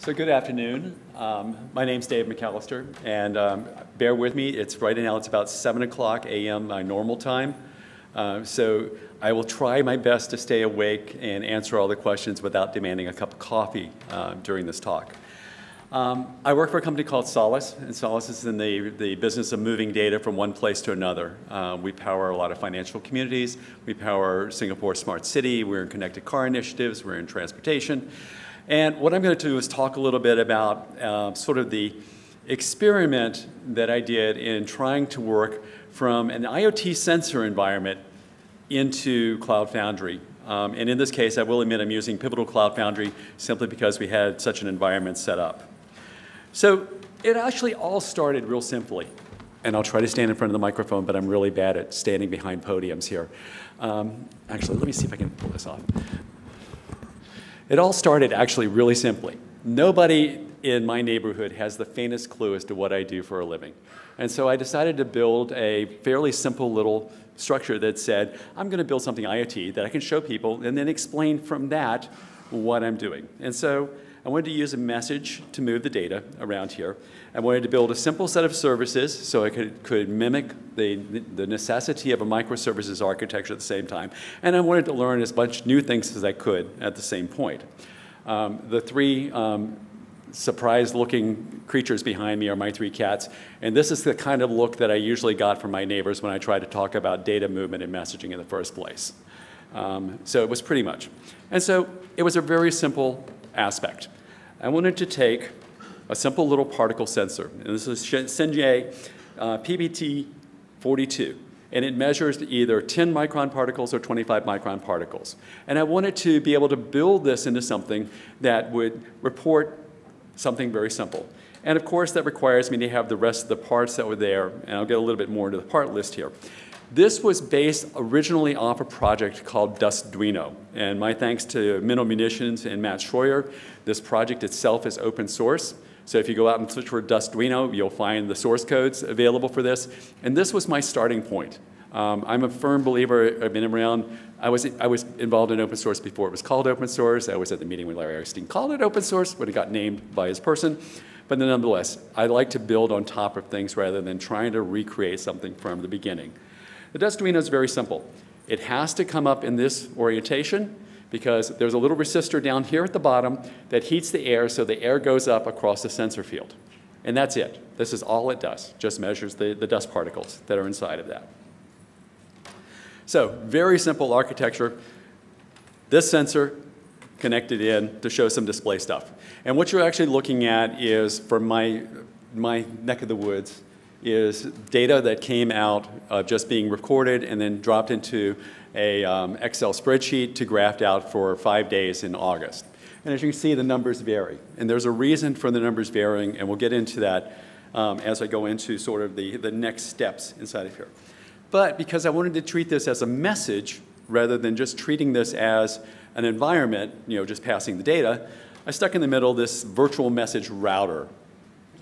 So good afternoon. Um, my name's Dave McAllister, and um, bear with me. It's right now. It's about 7 o'clock a.m. my normal time. Uh, so I will try my best to stay awake and answer all the questions without demanding a cup of coffee uh, during this talk. Um, I work for a company called Solace, and Solace is in the, the business of moving data from one place to another. Uh, we power a lot of financial communities. We power Singapore Smart City. We're in connected car initiatives. We're in transportation. And what I'm going to do is talk a little bit about uh, sort of the experiment that I did in trying to work from an IoT sensor environment into Cloud Foundry. Um, and in this case, I will admit I'm using Pivotal Cloud Foundry simply because we had such an environment set up. So it actually all started real simply. And I'll try to stand in front of the microphone, but I'm really bad at standing behind podiums here. Um, actually, let me see if I can pull this off. It all started actually really simply. Nobody in my neighborhood has the faintest clue as to what I do for a living. And so I decided to build a fairly simple little structure that said, I'm going to build something IoT that I can show people and then explain from that what I'm doing. And so I wanted to use a message to move the data around here. I wanted to build a simple set of services so I could, could mimic the, the necessity of a microservices architecture at the same time. And I wanted to learn as much new things as I could at the same point. Um, the three um, surprised looking creatures behind me are my three cats. And this is the kind of look that I usually got from my neighbors when I tried to talk about data movement and messaging in the first place. Um, so it was pretty much. And so it was a very simple aspect. I wanted to take a simple little particle sensor, and this is Shinyei uh, PPD42, and it measures either 10 micron particles or 25 micron particles. And I wanted to be able to build this into something that would report something very simple. And of course, that requires me to have the rest of the parts that were there, and I'll get a little bit more into the part list here. This was based originally off a project called Dustduino. And my thanks to Minnow Munitions and Matt Schroyer. This project itself is open source. So if you go out and search for Dustduino, you'll find the source codes available for this. And this was my starting point. Um, I'm a firm believer, I've been around, I was, I was involved in open source before it was called open source. I was at the meeting when Larry Epstein called it open source when it got named by his person. But nonetheless, I like to build on top of things rather than trying to recreate something from the beginning. The Dustduino is very simple. It has to come up in this orientation because there's a little resistor down here at the bottom that heats the air so the air goes up across the sensor field. And that's it. This is all it does, just measures the, the dust particles that are inside of that. So very simple architecture. This sensor connected in to show some display stuff. And what you're actually looking at is, from my, my neck of the woods, is data that came out of just being recorded and then dropped into a um, Excel spreadsheet to graphed out for five days in August. And as you can see, the numbers vary. And there's a reason for the numbers varying, and we'll get into that um, as I go into sort of the, the next steps inside of here. But because I wanted to treat this as a message rather than just treating this as an environment, you know, just passing the data, I stuck in the middle this virtual message router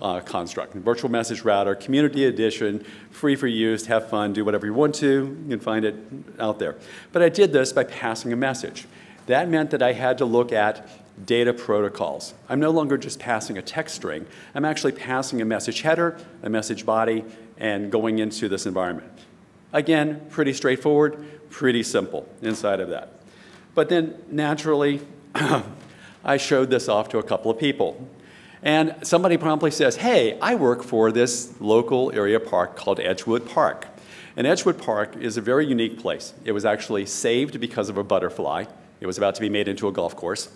uh, construct. Virtual message router, community edition, free for use, have fun, do whatever you want to. You can find it out there. But I did this by passing a message. That meant that I had to look at data protocols. I'm no longer just passing a text string. I'm actually passing a message header, a message body, and going into this environment. Again, pretty straightforward, pretty simple inside of that. But then naturally, I showed this off to a couple of people. And somebody promptly says, hey, I work for this local area park called Edgewood Park. And Edgewood Park is a very unique place. It was actually saved because of a butterfly. It was about to be made into a golf course.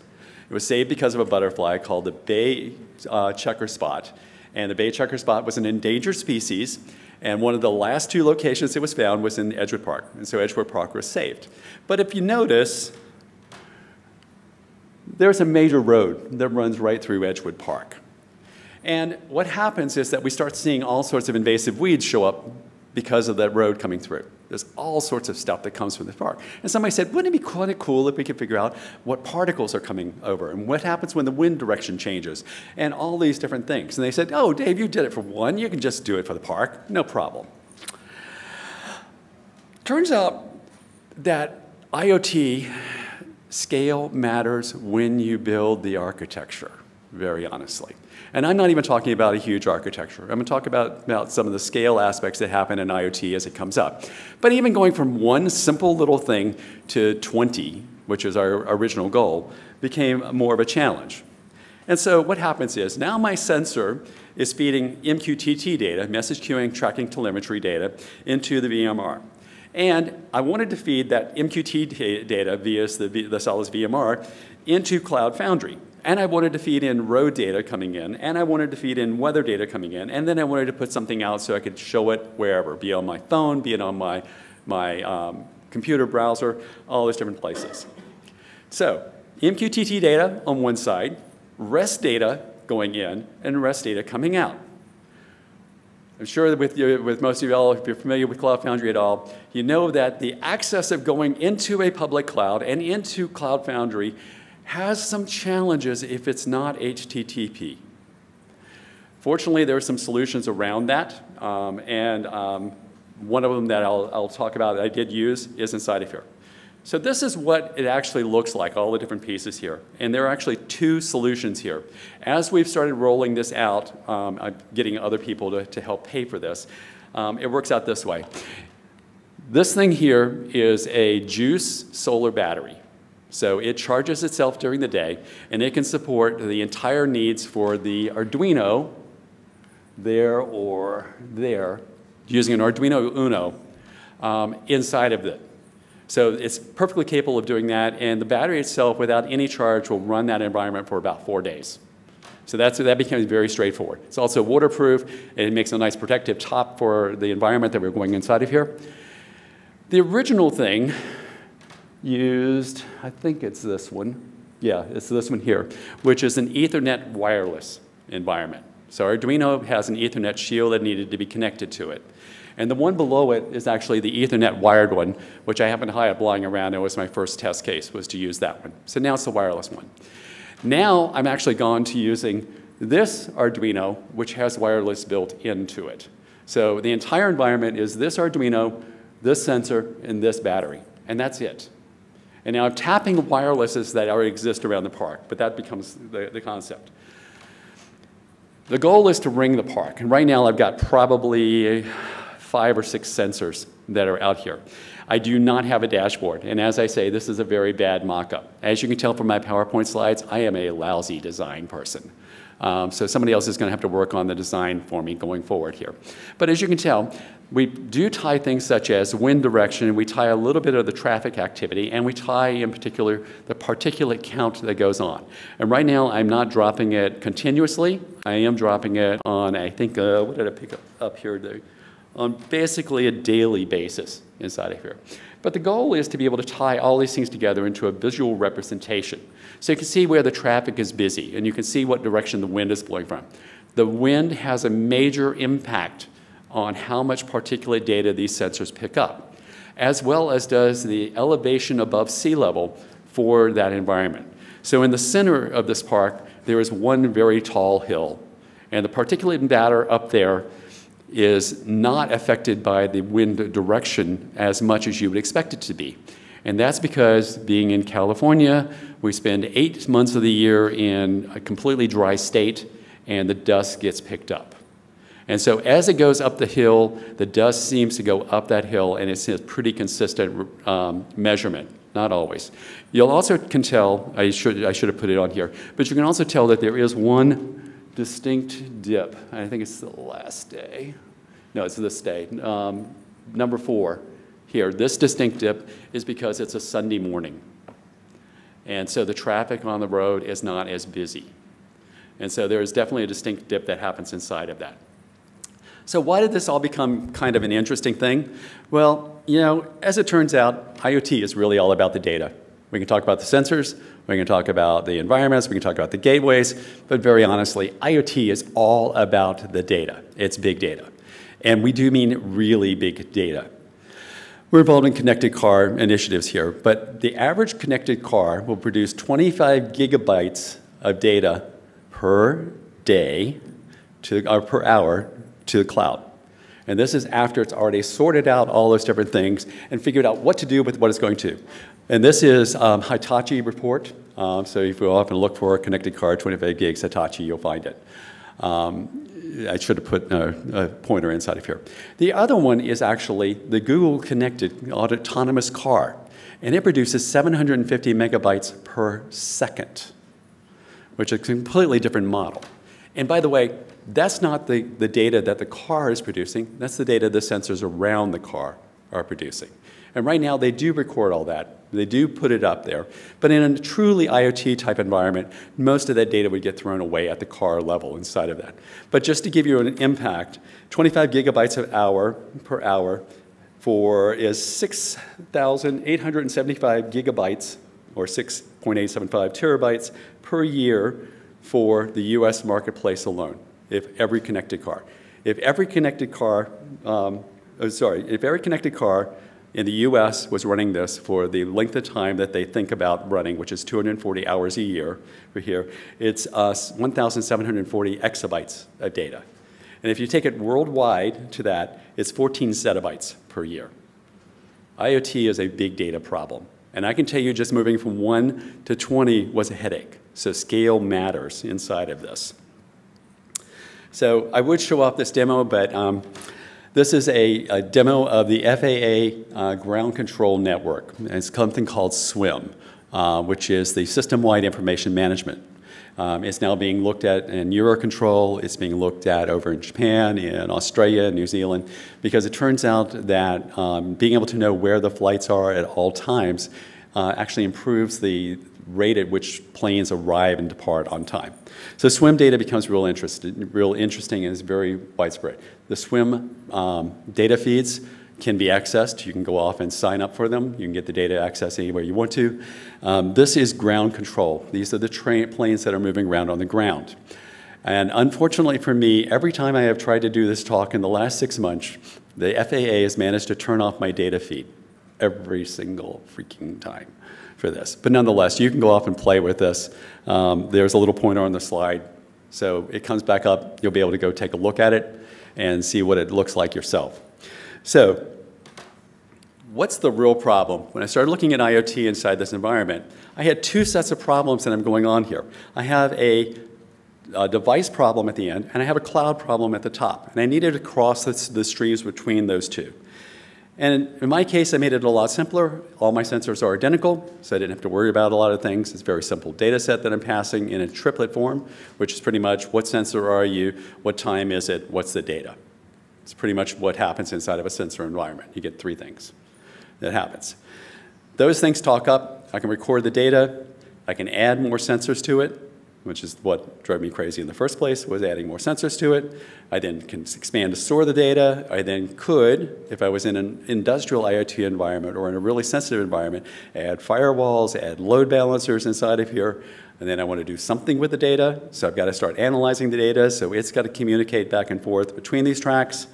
It was saved because of a butterfly called the bay uh, checker spot. And the bay checker spot was an endangered species. And one of the last two locations it was found was in Edgewood Park. And so Edgewood Park was saved. But if you notice, there's a major road that runs right through Edgewood Park. And what happens is that we start seeing all sorts of invasive weeds show up because of that road coming through. There's all sorts of stuff that comes from the park. And somebody said, wouldn't it be kind of cool if we could figure out what particles are coming over and what happens when the wind direction changes and all these different things. And they said, oh, Dave, you did it for one. You can just do it for the park. No problem. Turns out that IoT Scale matters when you build the architecture. very honestly. And I'm not even talking about a huge architecture. I'm going to talk about, about some of the scale aspects that happen in IoT as it comes up. But even going from one simple little thing to 20, which is our original goal, became more of a challenge. And so what happens is now my sensor is feeding MQTT data, message queuing, tracking telemetry data, into the VMR. And I wanted to feed that MQTT data via the, the Solace VMR into Cloud Foundry. And I wanted to feed in road data coming in, and I wanted to feed in weather data coming in, and then I wanted to put something out so I could show it wherever, be it on my phone, be it on my, my um, computer browser, all those different places. So MQTT data on one side, REST data going in, and REST data coming out. I'm sure that with, you, with most of you all, if you're familiar with Cloud Foundry at all, you know that the access of going into a public cloud and into Cloud Foundry has some challenges if it's not HTTP. Fortunately, there are some solutions around that, um, and um, one of them that I'll, I'll, talk about that I did use is inside of here. So this is what it actually looks like, all the different pieces here. And there are actually two solutions here. As we've started rolling this out, um, I'm getting other people to, to help pay for this, um, it works out this way. This thing here is a Juice solar battery. So it charges itself during the day, and it can support the entire needs for the Arduino there or there, using an Arduino Uno um, inside of it. So it's perfectly capable of doing that, and the battery itself, without any charge, will run that environment for about four days. So that's, that becomes very straightforward. It's also waterproof, and it makes a nice protective top for the environment that we're going inside of here. The original thing used, I think it's this one. Yeah, it's this one here, which is an Ethernet wireless environment. So Arduino has an Ethernet shield that needed to be connected to it. And the one below it is actually the Ethernet wired one, which I happen to have lying around. It was my first test case, was to use that one. So now it's the wireless one. Now I'm actually gone to using this Arduino, which has wireless built into it. So the entire environment is this Arduino, this sensor, and this battery. And that's it. And now I'm tapping wirelesses that already exist around the park, but that becomes the, the concept. The goal is to ring the park. And right now I've got probably five or six sensors that are out here. I do not have a dashboard, and as I say, this is a very bad mock-up. As you can tell from my PowerPoint slides, I am a lousy design person. Um, so somebody else is going to have to work on the design for me going forward here. But as you can tell, we do tie things such as wind direction, we tie a little bit of the traffic activity, and we tie in particular the particulate count that goes on. And right now, I'm not dropping it continuously. I am dropping it on, I think, uh, what did I pick up, up here? The, on basically a daily basis inside of here. But the goal is to be able to tie all these things together into a visual representation. So you can see where the traffic is busy, and you can see what direction the wind is blowing from. The wind has a major impact on how much particulate data these sensors pick up, as well as does the elevation above sea level for that environment. So in the center of this park, there is one very tall hill, and the particulate matter up there is not affected by the wind direction as much as you would expect it to be. And that's because being in California, we spend eight months of the year in a completely dry state and the dust gets picked up. And so as it goes up the hill, the dust seems to go up that hill and it's a pretty consistent um, measurement, not always. You'll also can tell, I should, I should have put it on here, but you can also tell that there is one distinct dip. I think it's the last day. No, it's this day. Um, number four here. This distinct dip is because it's a Sunday morning. And so the traffic on the road is not as busy. And so there is definitely a distinct dip that happens inside of that. So why did this all become kind of an interesting thing? Well, you know, as it turns out, IoT is really all about the data. We can talk about the sensors, we can talk about the environments, we can talk about the gateways, but very honestly, IoT is all about the data. It's big data. And we do mean really big data. We're involved in connected car initiatives here, but the average connected car will produce 25 gigabytes of data per day to, or per hour to the cloud. And this is after it's already sorted out all those different things and figured out what to do with what it's going to. And this is um, Hitachi report Um, so if you go up and look for a connected car, 25 gigs Hitachi, you'll find it. Um, I should have put a, a, pointer inside of here. The other one is actually the Google Connected Autonomous Car, and it produces 750 megabytes per second, which is a completely different model. And by the way, that's not the, the data that the car is producing, that's the data the sensors around the car are producing. And right now, they do record all that. They do put it up there. But in a truly IoT type environment, most of that data would get thrown away at the car level inside of that. But just to give you an impact, 25 gigabytes of hour per hour for is 6,875 gigabytes or 6.875 terabytes per year for the US marketplace alone, if every connected car. If every connected car, um, oh, sorry, if every connected car in the US was running this for the length of time that they think about running, which is 240 hours a year for here, it's uh, 1,740 exabytes of data. And if you take it worldwide to that, it's 14 zettabytes per year. IoT is a big data problem. And I can tell you just moving from 1 to 20 was a headache. So scale matters inside of this. So I would show off this demo, but um, this is a, a demo of the FAA uh, ground control network. It's something called SWIM, uh, which is the System-Wide Information Management. Um, it's now being looked at in Eurocontrol. It's being looked at over in Japan, in Australia, New Zealand, because it turns out that um, being able to know where the flights are at all times uh, actually improves the rate at which planes arrive and depart on time. So SWIM data becomes real, interesting, real interesting and is very widespread. The SWIM um, data feeds can be accessed. You can go off and sign up for them. You can get the data access anywhere you want to. Um, this is ground control. These are the planes that are moving around on the ground. And unfortunately for me, every time I have tried to do this talk in the last six months, the FAA has managed to turn off my data feed every single freaking time for this. But nonetheless, you can go off and play with this. Um, there's a little pointer on the slide. So it comes back up. You'll be able to go take a look at it and see what it looks like yourself. So what's the real problem? When I started looking at IoT inside this environment, I had two sets of problems that I'm going on here. I have a, a device problem at the end, and I have a cloud problem at the top. And I needed to cross the, the streams between those two. And in my case, I made it a lot simpler. All my sensors are identical, so I didn't have to worry about a lot of things. It's a very simple data set that I'm passing in a triplet form, which is pretty much what sensor are you, what time is it, what's the data. It's pretty much what happens inside of a sensor environment. You get three things that happens. Those things talk up. I can record the data. I can add more sensors to it which is what drove me crazy in the first place, was adding more sensors to it. I then can expand to store the data. I then could, if I was in an industrial IoT environment or in a really sensitive environment, add firewalls, add load balancers inside of here, and then I want to do something with the data, so I've got to start analyzing the data, so it's got to communicate back and forth between these tracks.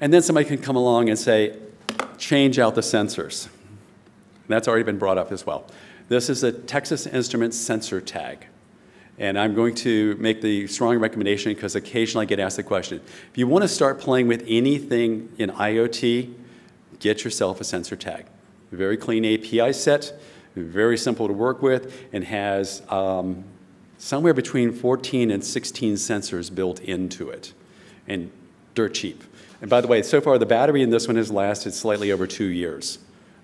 And then somebody can come along and say, change out the sensors. And that's already been brought up as well. This is a Texas Instruments sensor tag. And I'm going to make the strong recommendation because occasionally I get asked the question. If you want to start playing with anything in IoT, get yourself a sensor tag. Very clean API set, very simple to work with, and has um, somewhere between 14 and 16 sensors built into it, and dirt cheap. And by the way, so far the battery in this one has lasted slightly over two years.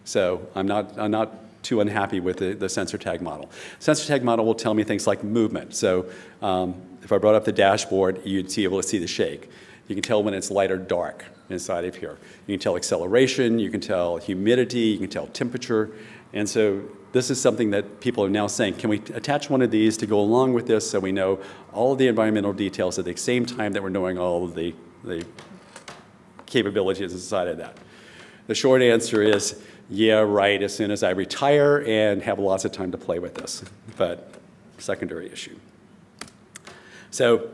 So I'm not, I'm not too unhappy with the, the sensor tag model. Sensor tag model will tell me things like movement. So um, if I brought up the dashboard, you'd be able to see the shake. You can tell when it's light or dark inside of here. You can tell acceleration, you can tell humidity, you can tell temperature. And so this is something that people are now saying, can we attach one of these to go along with this so we know all of the environmental details at the same time that we're knowing all of the, the capabilities inside of that? The short answer is yeah, right, as soon as I retire and have lots of time to play with this. But secondary issue. So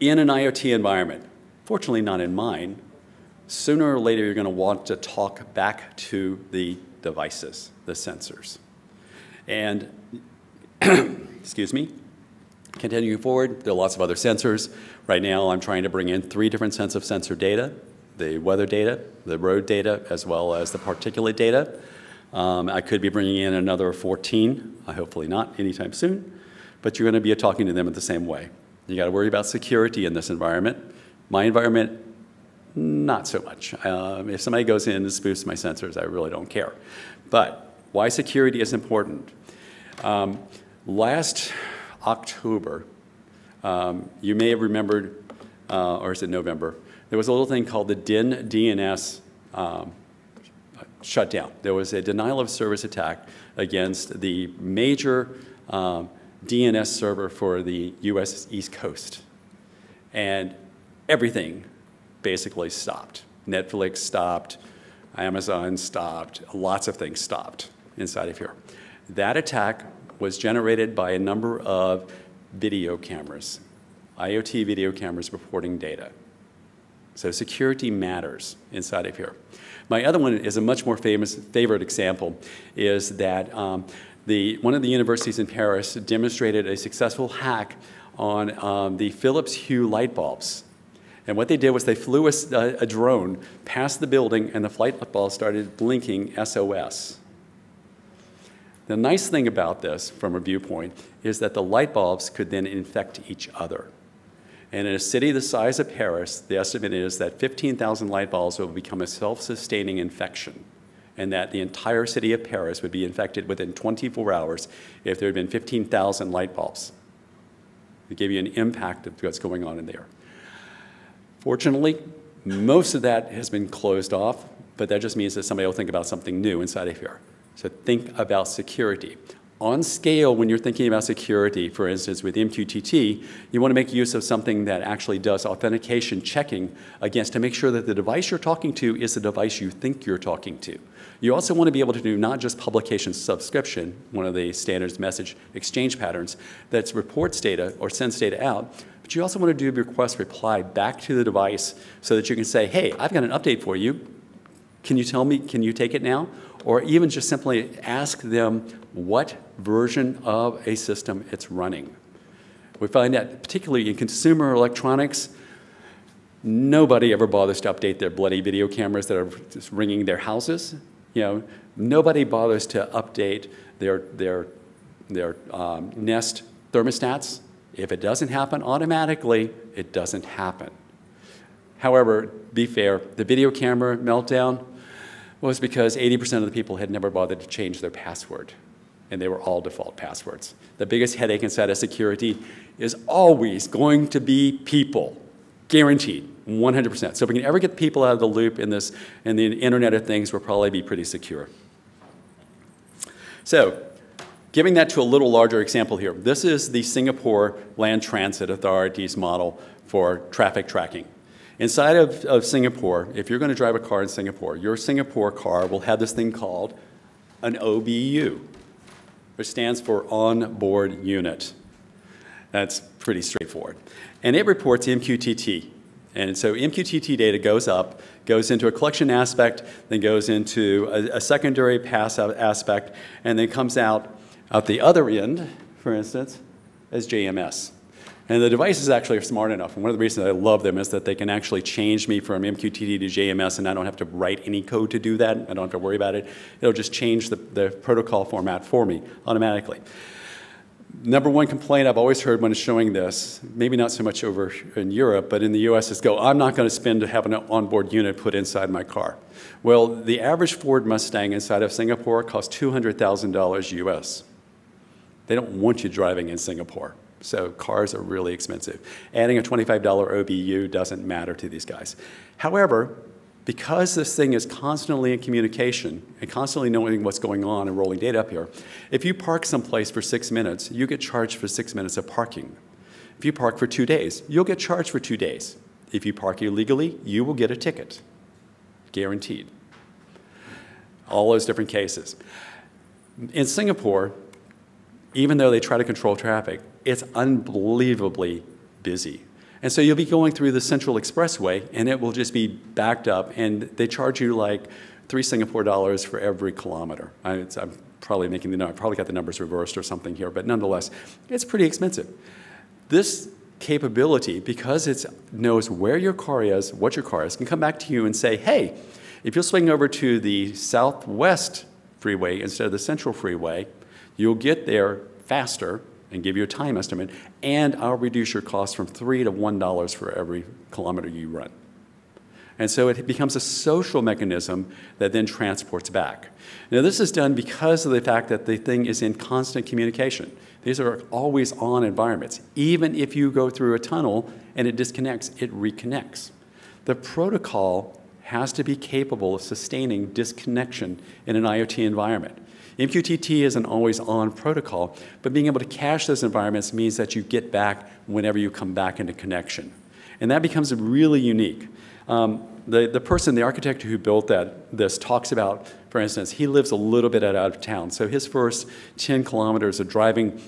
in an IoT environment, fortunately not in mine, sooner or later you're going to want to talk back to the devices, the sensors. And, excuse me, continuing forward, there are lots of other sensors. Right now I'm trying to bring in three different sets of sensor data the weather data, the road data, as well as the particulate data. Um, I could be bringing in another 14, uh, hopefully not anytime soon, but you're going to be talking to them in the same way. You got to worry about security in this environment. My environment, not so much. Um, if somebody goes in and spoofs my sensors, I really don't care. But why security is important. Um, last October, um, you may have remembered, uh, or is it November, there was a little thing called the Dyn DNS um, shutdown. There was a denial of service attack against the major um, DNS server for the US East Coast. And everything basically stopped. Netflix stopped, Amazon stopped, lots of things stopped inside of here. That attack was generated by a number of video cameras, IoT video cameras reporting data. So security matters inside of here. My other one is a much more famous, favorite example, is that um, the, one of the universities in Paris demonstrated a successful hack on um, the Philips Hue light bulbs. And what they did was they flew a, a drone past the building and the light bulb started blinking SOS. The nice thing about this, from a viewpoint, is that the light bulbs could then infect each other. And in a city the size of Paris, the estimate is that 15,000 light bulbs will become a self-sustaining infection, and that the entire city of Paris would be infected within 24 hours if there had been 15,000 light bulbs. To give you an impact of what's going on in there. Fortunately, most of that has been closed off, but that just means that somebody will think about something new inside of here. So think about security on scale, when you're thinking about security, for instance, with MQTT, you want to make use of something that actually does authentication checking against to make sure that the device you're talking to is the device you think you're talking to. You also want to be able to do not just publication subscription, one of the standards message exchange patterns that reports data or sends data out, but you also want to do request reply back to the device so that you can say, hey, I've got an update for you. Can you tell me, can you take it now? Or even just simply ask them what version of a system it's running. We find that particularly in consumer electronics, nobody ever bothers to update their bloody video cameras that are just ringing their houses. You know, nobody bothers to update their, their, their um, Nest thermostats. If it doesn't happen automatically, it doesn't happen. However, be fair, the video camera meltdown was because 80% of the people had never bothered to change their password and they were all default passwords. The biggest headache inside of security is always going to be people, guaranteed, 100%. So if we can ever get people out of the loop in this, in the Internet of Things, we'll probably be pretty secure. So, giving that to a little larger example here, this is the Singapore Land Transit Authority's model for traffic tracking. Inside of, of Singapore, if you're going to drive a car in Singapore, your Singapore car will have this thing called an OBU which stands for On-Board Unit. That's pretty straightforward. And it reports MQTT. And so MQTT data goes up, goes into a collection aspect, then goes into a, a secondary pass aspect, and then comes out at the other end, for instance, as JMS. And the devices actually are smart enough. And one of the reasons I love them is that they can actually change me from MQTT to JMS, and I don't have to write any code to do that. I don't have to worry about it. It'll just change the, the protocol format for me automatically. Number one complaint I've always heard when showing this, maybe not so much over in Europe, but in the US, is go, I'm not going to spend to have an onboard unit put inside my car. Well, the average Ford Mustang inside of Singapore costs $200,000 US. They don't want you driving in Singapore. So cars are really expensive. Adding a $25 OBU doesn't matter to these guys. However, because this thing is constantly in communication and constantly knowing what's going on and rolling data up here, if you park someplace for six minutes, you get charged for six minutes of parking. If you park for two days, you'll get charged for two days. If you park illegally, you will get a ticket, guaranteed. All those different cases. In Singapore, even though they try to control traffic, it's unbelievably busy. And so you'll be going through the Central Expressway and it will just be backed up and they charge you like three Singapore dollars for every kilometer. I, am probably making the, number, I probably got the numbers reversed or something here, but nonetheless, it's pretty expensive. This capability, because it knows where your car is, what your car is, can come back to you and say, hey, if you'll swing over to the southwest freeway instead of the central freeway, you'll get there faster and give you a time estimate, and I'll reduce your cost from three to one dollars for every kilometer you run. And so it becomes a social mechanism that then transports back. Now, this is done because of the fact that the thing is in constant communication. These are always on environments. Even if you go through a tunnel and it disconnects, it reconnects. The protocol has to be capable of sustaining disconnection in an IoT environment. MQTT is an always on protocol, but being able to cache those environments means that you get back whenever you come back into connection. And that becomes really unique. Um, the, the person, the architect who built that, this talks about, for instance, he lives a little bit out of town. So his first 10 kilometers of driving,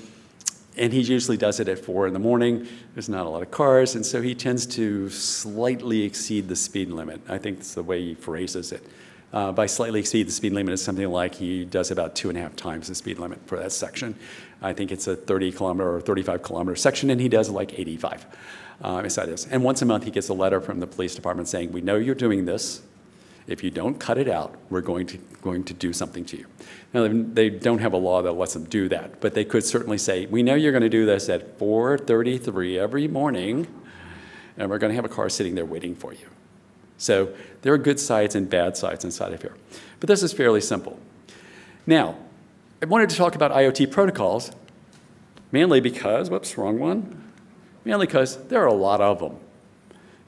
and he usually does it at four in the morning. There's not a lot of cars, and so he tends to slightly exceed the speed limit. I think that's the way he phrases it. Uh, by slightly exceed the speed limit is something like he does about two and a half times the speed limit for that section. I think it's a 30 kilometer or 35 kilometer section, and he does like 85 uh, inside this. And once a month, he gets a letter from the police department saying, "We know you're doing this. If you don't cut it out, we're going to going to do something to you." Now, they don't have a law that lets them do that, but they could certainly say, "We know you're going to do this at 4:33 every morning, and we're going to have a car sitting there waiting for you." So there are good sides and bad sides inside of here, but this is fairly simple. Now, I wanted to talk about IoT protocols, mainly because, whoops, wrong one mainly because there are a lot of them.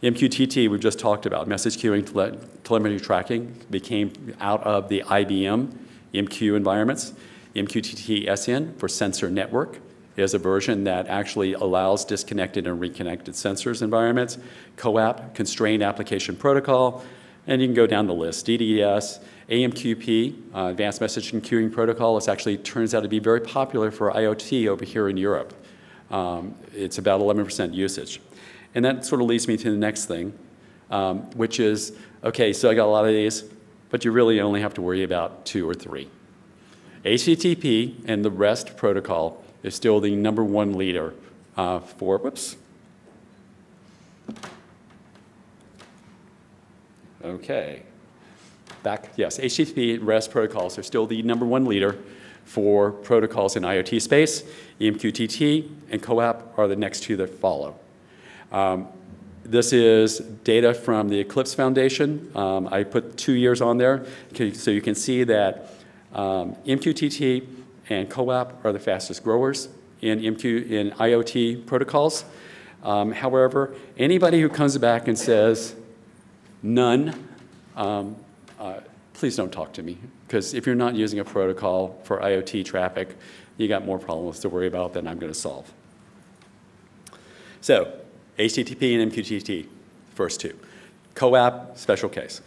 MQTT, we've just talked about, message queuing tele telemetry tracking became out of the IBM MQ environments. MQTT SN for sensor network is a version that actually allows disconnected and reconnected sensors environments. CoAP, constrained application protocol, and you can go down the list. DDS, AMQP, uh, advanced messaging queuing protocol, is actually turns out to be very popular for IoT over here in Europe. Um, it's about 11% usage. And that sort of leads me to the next thing, um, which is, okay, so I got a lot of these, but you really only have to worry about two or three. HTTP and the REST protocol is still the number one leader uh, for, whoops. Okay. Back, yes, HTTP REST protocols are still the number one leader for protocols in IoT space. EMQTT and CoAP are the next two that follow. Um, this is data from the Eclipse Foundation. Um, I put two years on there so you can see that um, MQTT and CoAP are the fastest growers in, MQ, in IoT protocols. Um, however, anybody who comes back and says none, um, uh, please don't talk to me. Because if you're not using a protocol for IoT traffic, you got more problems to worry about than I'm going to solve. So, HTTP and MQTT, first two. CoAP, special case.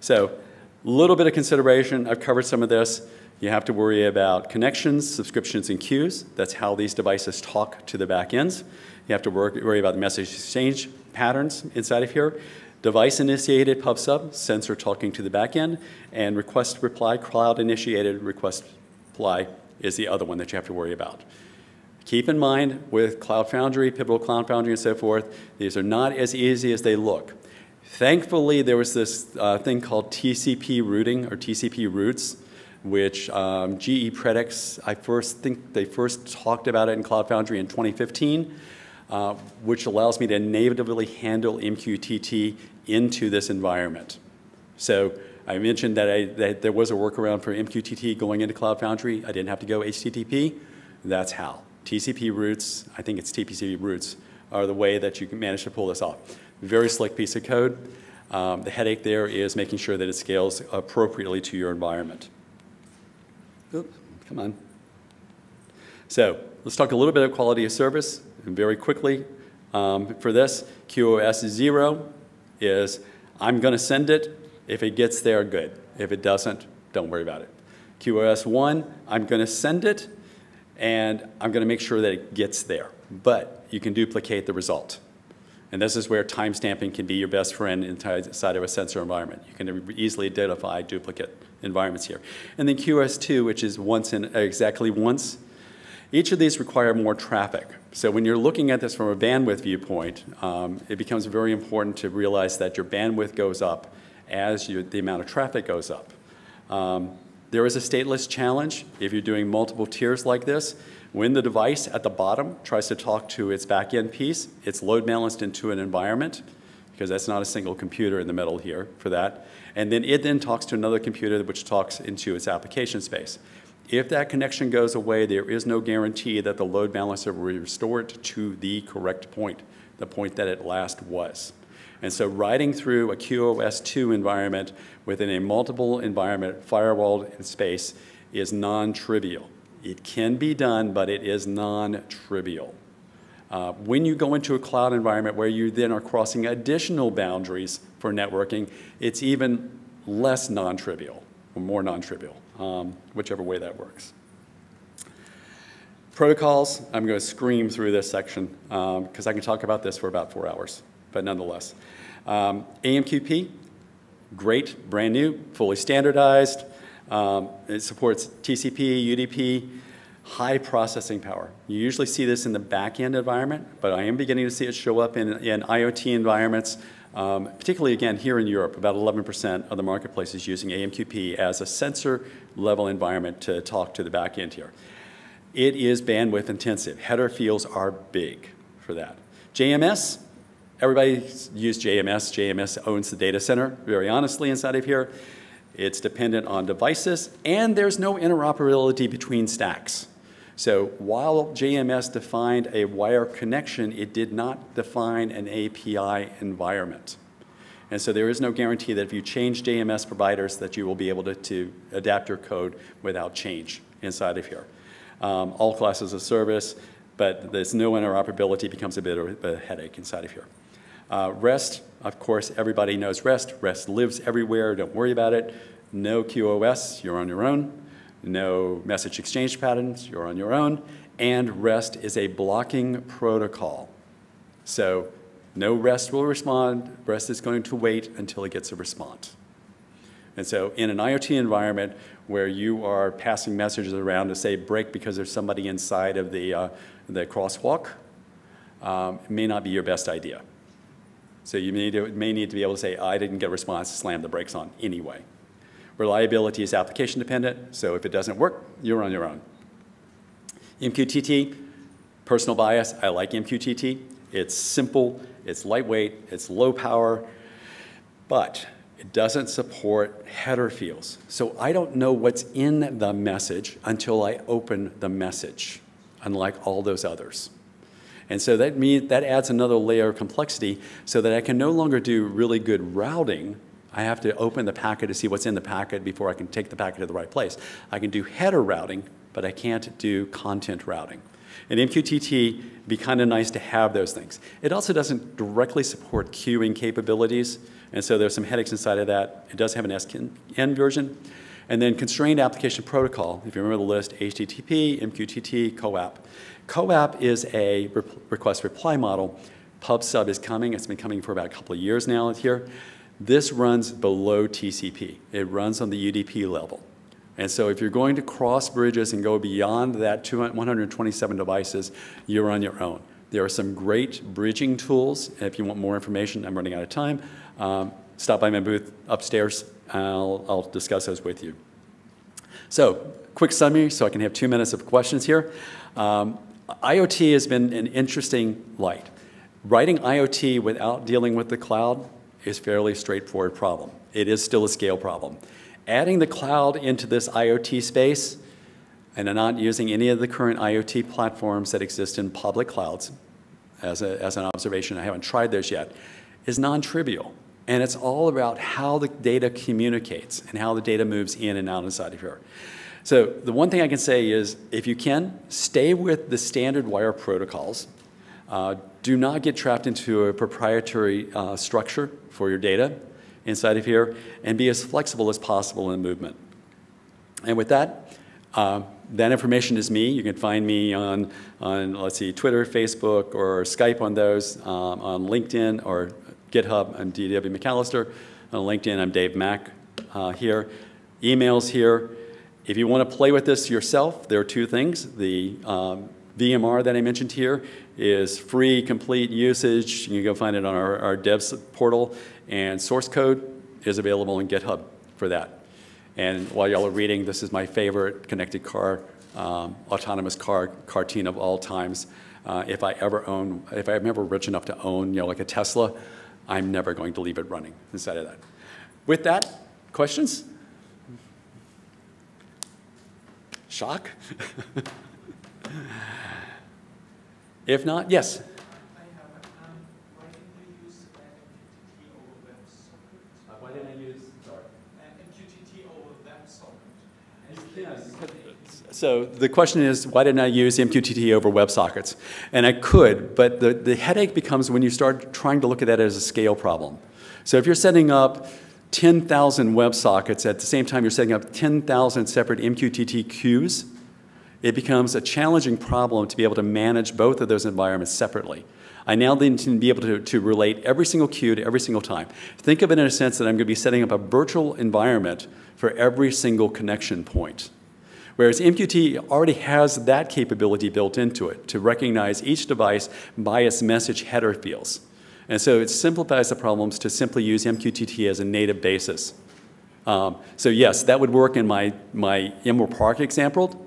So, a little bit of consideration. I've covered some of this. You have to worry about connections, subscriptions, and queues. That's how these devices talk to the back ends. You have to worry about the message exchange patterns inside of here. Device-initiated PubSub, sensor talking to the backend, and request reply, cloud-initiated request reply is the other one that you have to worry about. Keep in mind with Cloud Foundry, Pivotal Cloud Foundry, and so forth, these are not as easy as they look. Thankfully, there was this uh, thing called TCP routing or TCP routes, which um, GE Predix, I first think they first talked about it in Cloud Foundry in 2015. Uh, which allows me to natively handle MQTT into this environment. So I mentioned that, I, that there was a workaround for MQTT going into Cloud Foundry. I didn't have to go HTTP. That's how. TCP routes, I think it's TCP routes, are the way that you can manage to pull this off. Very slick piece of code. Um, the headache there is making sure that it scales appropriately to your environment. Oops, come on. So let's talk a little bit of quality of service. And very quickly, um, for this, QoS 0 is I'm going to send it. If it gets there, good. If it doesn't, don't worry about it. QoS 1, I'm going to send it, and I'm going to make sure that it gets there. But you can duplicate the result. And this is where timestamping can be your best friend inside of a sensor environment. You can easily identify duplicate environments here. And then QS2, which is once in exactly once, each of these require more traffic. So when you're looking at this from a bandwidth viewpoint, um, it becomes very important to realize that your bandwidth goes up as you, the amount of traffic goes up. Um, There is a stateless challenge if you're doing multiple tiers like this. When the device at the bottom tries to talk to its backend piece, it's load balanced into an environment because that's not a single computer in the middle here for that. And then it then talks to another computer which talks into its application space. If that connection goes away, there is no guarantee that the load balancer will restore it to the correct point, the point that it last was. And so riding through a QoS2 environment within a multiple environment, firewalled space, is non-trivial. It can be done, but it is non-trivial. Uh, when you go into a cloud environment where you then are crossing additional boundaries for networking, it's even less non-trivial, or more non-trivial, um, whichever way that works. Protocols, I'm going to scream through this section because um, I can talk about this for about four hours but nonetheless. Um, AMQP, great, brand new, fully standardized. Um, it supports TCP, UDP, high processing power. You usually see this in the back-end environment, but I am beginning to see it show up in, in IoT environments, um, particularly again here in Europe, about 11% of the marketplace is using AMQP as a sensor level environment to talk to the back end here. It is bandwidth intensive. Header fields are big for that. JMS, Everybody use JMS. JMS owns the data center, very honestly, inside of here. It's dependent on devices, and there's no interoperability between stacks. So while JMS defined a wire connection, it did not define an API environment. And so there is no guarantee that if you change JMS providers that you will be able to, to adapt your code without change inside of here. Um, all classes of service, but there's no interoperability becomes a bit of a headache inside of here. Uh, REST, of course, everybody knows REST. REST lives everywhere, don't worry about it. No QoS, you're on your own. No message exchange patterns, you're on your own. And REST is a blocking protocol. So no REST will respond. REST is going to wait until it gets a response. And so in an IoT environment where you are passing messages around to say break because there's somebody inside of the, uh, the crosswalk, um, it may not be your best idea. So you may, may need to be able to say, I didn't get a response, slam the brakes on anyway. Reliability is application dependent, so if it doesn't work, you're on your own. MQTT, personal bias, I like MQTT. It's simple, it's lightweight, it's low power, but it doesn't support header fields. So I don't know what's in the message until I open the message, unlike all those others. And so that, mean, that adds another layer of complexity so that I can no longer do really good routing. I have to open the packet to see what's in the packet before I can take the packet to the right place. I can do header routing, but I can't do content routing. And MQTT would be kind of nice to have those things. It also doesn't directly support queuing capabilities, and so there's some headaches inside of that. It does have an SN version. And then constrained application protocol, if you remember the list, HTTP, MQTT, CoAP. CoAP is a re request reply model. PubSub is coming. It's been coming for about a couple of years now here. This runs below TCP. It runs on the UDP level. And so if you're going to cross bridges and go beyond that 127 devices, you're on your own. There are some great bridging tools. If you want more information, I'm running out of time. Um, stop by my booth upstairs. I'll, I'll discuss those with you. So, quick summary so I can have two minutes of questions here. Um, IoT has been an interesting light. Writing IoT without dealing with the cloud is fairly straightforward problem. It is still a scale problem. Adding the cloud into this IoT space, and not using any of the current IoT platforms that exist in public clouds, as, a, as an observation, I haven't tried those yet, is non-trivial. And it's all about how the data communicates and how the data moves in and out inside of here. So the one thing I can say is if you can, stay with the standard wire protocols. Uh, do not get trapped into a proprietary uh, structure for your data inside of here, and be as flexible as possible in movement. And with that, uh, that information is me. You can find me on, on let's see, Twitter, Facebook, or Skype on those, um, on LinkedIn or GitHub. I'm D.W. McAllister. On LinkedIn, I'm Dave Mack uh, here. Emails here. If you want to play with this yourself, there are two things. The um, VMR that I mentioned here is free, complete usage. You can go find it on our, our devs portal, and source code is available in GitHub for that. And while y'all are reading, this is my favorite connected car, um, autonomous car cartoon of all times. Uh, if I ever own, if I'm ever rich enough to own, you know, like a Tesla, I'm never going to leave it running inside of that. With that, questions? Shock? if not, yes. I have, um, why didn't you use MQTT over WebSocket? Uh, why didn't I use. MQTT uh, over WebSocket. So the question is, why didn't I use MQTT over WebSockets? And I could, but the, the headache becomes when you start trying to look at that as a scale problem. So if you're setting up 10,000 WebSockets at the same time you're setting up 10,000 separate MQTT queues, it becomes a challenging problem to be able to manage both of those environments separately. I now need to be able to, to relate every single queue to every single time. Think of it in a sense that I'm going to be setting up a virtual environment for every single connection point. Whereas MQTT already has that capability built into it to recognize each device by its message header fields. And so it simplifies the problems to simply use MQTT as a native basis. Um, so yes, that would work in my, my Emerald Park example,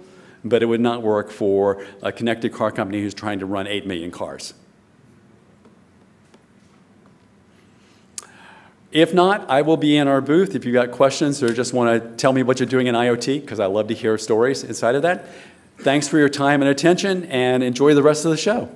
but it would not work for a connected car company who's trying to run 8 million cars. If not, I will be in our booth if you've got questions or just want to tell me what you're doing in IoT, because I love to hear stories inside of that. Thanks for your time and attention, and enjoy the rest of the show.